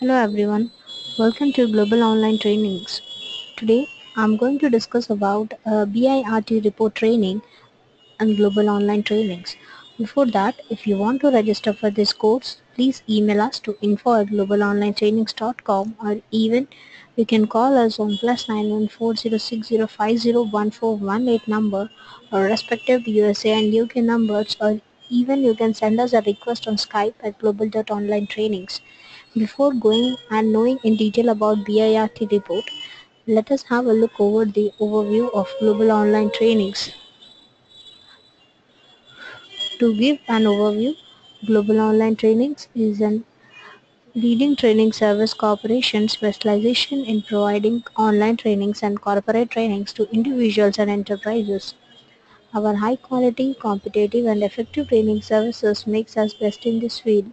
Hello everyone, welcome to Global Online Trainings. Today I'm going to discuss about uh, BIRT report training and global online trainings. Before that, if you want to register for this course, please email us to info at globalonlinetrainings.com or even you can call us on plus 914060501418 number or respective USA and UK numbers or even you can send us a request on Skype at global.online trainings. Before going and knowing in detail about BIRT report, let us have a look over the overview of global online trainings. To give an overview, Global Online Trainings is a leading training service corporation specialization in providing online trainings and corporate trainings to individuals and enterprises. Our high quality, competitive and effective training services makes us best in this field.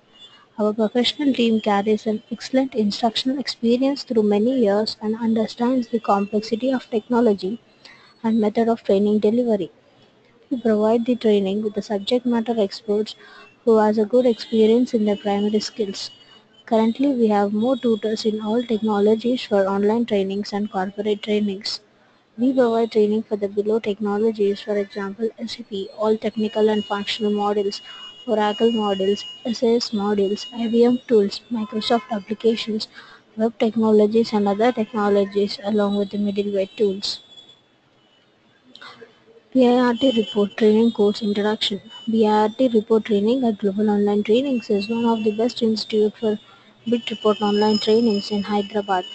Our professional team carries an excellent instructional experience through many years and understands the complexity of technology and method of training delivery. We provide the training with the subject matter experts who has a good experience in their primary skills. Currently, we have more tutors in all technologies for online trainings and corporate trainings. We provide training for the below technologies, for example, SAP, all technical and functional modules, Oracle models, SAS models, IBM tools, Microsoft applications, web technologies and other technologies along with the middleware tools. BIRT Report Training Course Introduction BIRT Report Training at Global Online Trainings is one of the best institutes for BIRT Report Online Trainings in Hyderabad.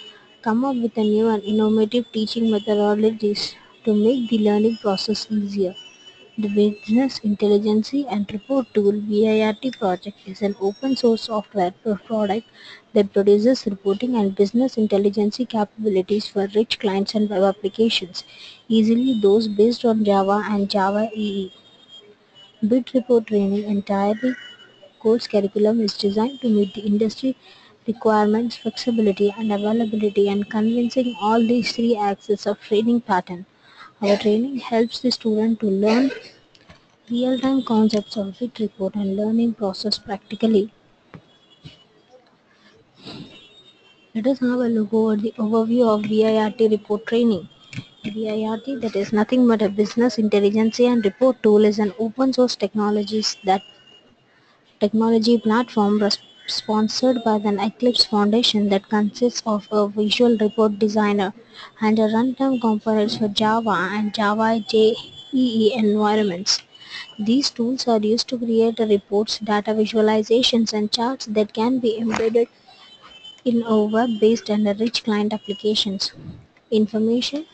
Come up with a new and innovative teaching methodologies to make the learning process easier. The Business Intelligence and Report Tool (BIRT) project is an open source software product that produces reporting and business intelligence capabilities for rich clients and web applications, easily those based on Java and Java EE. BIRT report training entirely course curriculum is designed to meet the industry requirements, flexibility and availability and convincing all these three axes of training pattern. Our training helps the student to learn Real-time concepts of BIRT report and learning process practically. Let us have a look over the overview of BIRT report training. BIRT that is nothing but a business intelligence and report tool is an open source technologies that technology platform sponsored by the Eclipse Foundation that consists of a visual report designer and a runtime components for Java and Java JEE environments. These tools are used to create reports, data visualizations and charts that can be embedded in a web-based and rich client applications. Information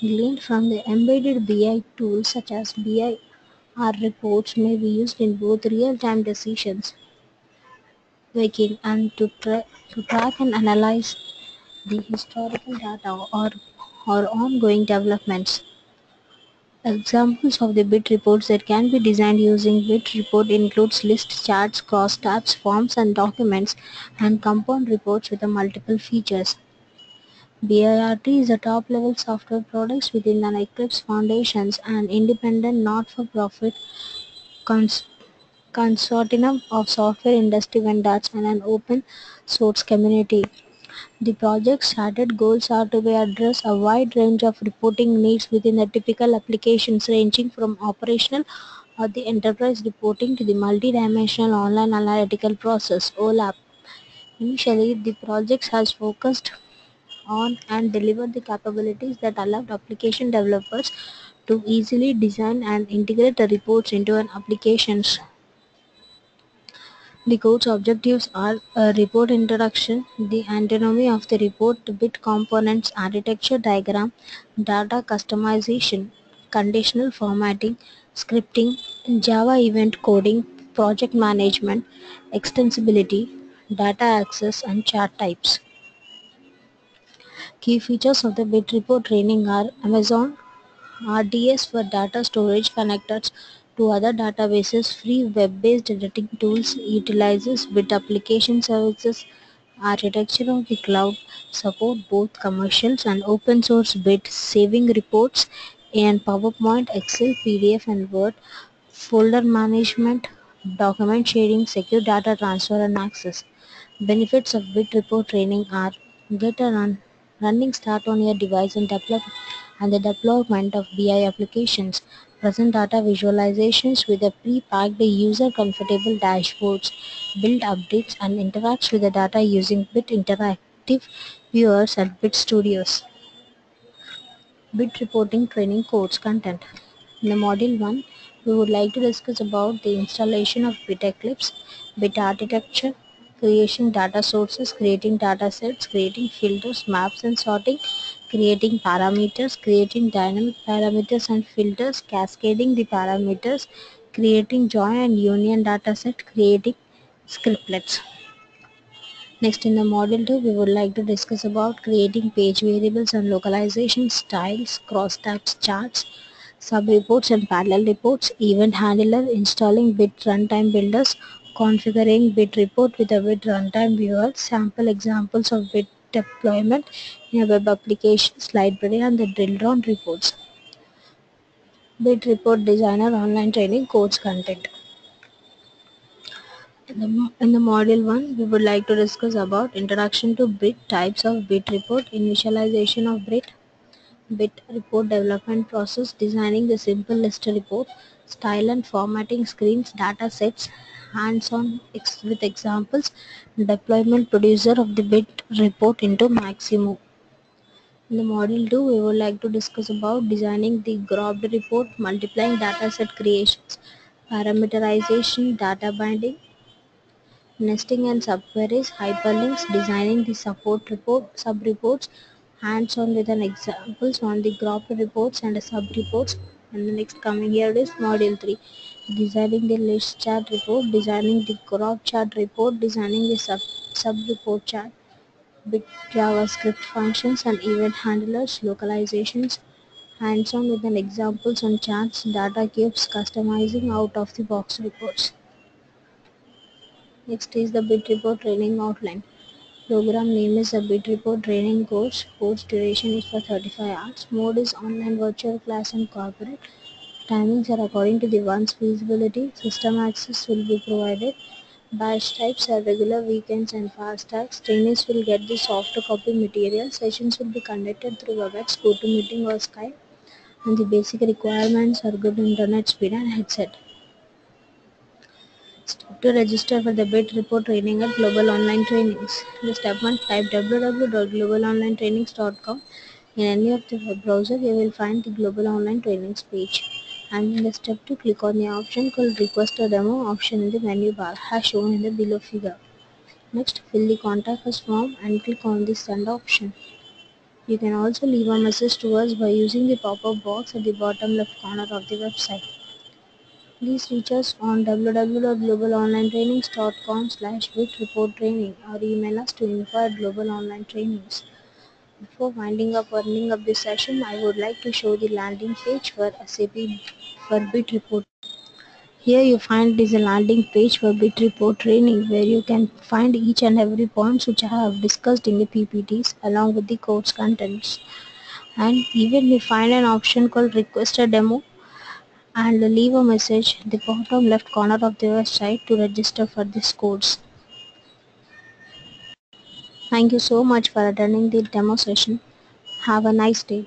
gleaned from the embedded BI tools such as BIRT reports may be used in both real-time decisions making and to, tra- to track and analyze the historical data or, or ongoing developments. Examples of the BIRT reports that can be designed using BIRT report includes list charts, crosstabs, forms and documents, and compound reports with multiple features. BIRT is a top-level software product within the Eclipse Foundation's an independent not-for-profit cons- consortium of software industry vendors and an open source community. The project's stated goals are to address a wide range of reporting needs within the typical applications ranging from operational or the enterprise reporting to the multi-dimensional online analytical process OLAP. Initially, the project has focused on and delivered the capabilities that allowed application developers to easily design and integrate the reports into an applications the course objectives are a report introduction, the anatomy of the report, BIRT components, architecture diagram, data customization, conditional formatting, scripting, Java event coding, project management, extensibility, data access and chart types. Key features of the BIRT report training are Amazon RDS for data storage connectors to other databases. Free web-based editing tools utilizes BIRT application services architecture of the cloud support both commercials and open source BIRT saving reports in PowerPoint, Excel, PDF and Word, folder management, document sharing, secure data transfer and access. Benefits of BIRT report training are get a run, running start on your device and develop and the deployment of BI applications, present data visualizations with a pre-packed user comfortable dashboards, build updates and interacts with the data using BIRT interactive viewers and BIRT studios. BIRT reporting training course content. In the module 1, we would like to discuss about the installation of BIRT Eclipse, BIRT architecture, creation data sources, creating data sets, creating filters, maps and sorting, creating parameters, creating dynamic parameters and filters, cascading the parameters, creating join and union dataset, creating scriptlets. Next in the module 2 we would like to discuss about creating page variables and localization styles, crosstabs charts, sub-reports and parallel reports, event handler, installing BIRT runtime builders, configuring BIRT report with a BIRT runtime viewer, sample examples of BIRT deployment in a web applications library and the drill down reports. BIRT report designer online training course content. In the, in the module 1, we would like to discuss about introduction to BIRT types of BIRT report, initialization of BIRT, BIRT report development process, designing the simple list report, style and formatting screens, data sets, hands-on ex with examples, deployment producer of the BIRT report into Maximo. In the module 2, we would like to discuss about designing the grouped report, multiplying dataset creations, parameterization, data binding, nesting and subqueries, hyperlinks, designing the support report, sub-reports, hands-on with an examples on the grouped reports and sub-reports. And the next coming here is module 3, designing the list chart report, designing the crop chart report, designing the sub, sub-report chart, BIRT JavaScript functions and event handlers, localizations, hands-on with an examples on charts, data cubes, customizing out-of-the-box reports. Next is the BIRT report training outline. Program name is a BIRT report training course. Course duration is for 35 hours. Mode is online virtual class and corporate. Timings are according to the one's feasibility. System access will be provided. Batch types are regular weekends and fast tags. Trainees will get the soft copy material. Sessions will be conducted through WebEx, GoToMeeting or Skype. And the basic requirements are good internet speed and headset. To register for the BIRT report training at Global Online Trainings. The step 1 type www.globalonlinetrainings.com. In any of the web browser you will find the Global Online Trainings page. And in the step 2 click on the option called request a demo option in the menu bar as shown in the below figure. Next fill the contact us form and click on the send option. You can also leave a message to us by using the pop-up box at the bottom left corner of the website. Please reach us on www.globalonlinetrainings.com slash report training or email us to info at globalonlinetrainings. Before winding up or ending up this session, I would like to show the landing page for SAP for BIRT Report. Here you find is a landing page for BIRT Report training where you can find each and every points which I have discussed in the PPTs along with the course contents. And even you find an option called request a demo and leave a message the bottom left corner of the website to register for this course. Thank you so much for attending the demo session. Have a nice day.